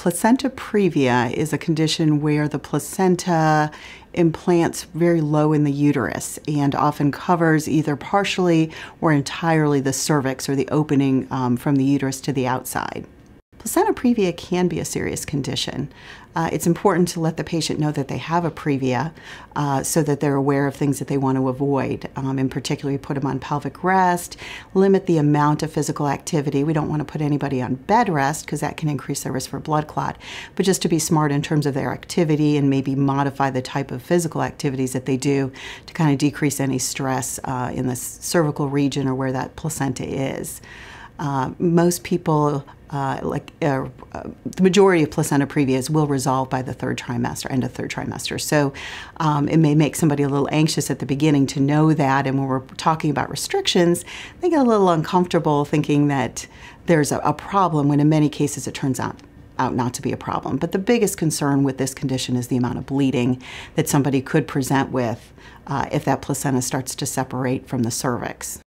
placenta previa is a condition where the placenta implants very low in the uterus and often covers either partially or entirely the cervix or the opening um, from the uterus to the outside. Placenta previa can be a serious condition. Uh, it's important to let the patient know that they have a previa uh, so that they're aware of things that they want to avoid. Um, in particular, put them on pelvic rest, limit the amount of physical activity. We don't want to put anybody on bed rest because that can increase their risk for blood clot, but just to be smart in terms of their activity and maybe modify the type of physical activities that they do to kind of decrease any stress uh, in the cervical region or where that placenta is. Uh, most people uh, like uh, uh, the majority of placenta previas will resolve by the third trimester, end of third trimester. So um, it may make somebody a little anxious at the beginning to know that. And when we're talking about restrictions, they get a little uncomfortable thinking that there's a, a problem when in many cases it turns out out not to be a problem. But the biggest concern with this condition is the amount of bleeding that somebody could present with uh, if that placenta starts to separate from the cervix.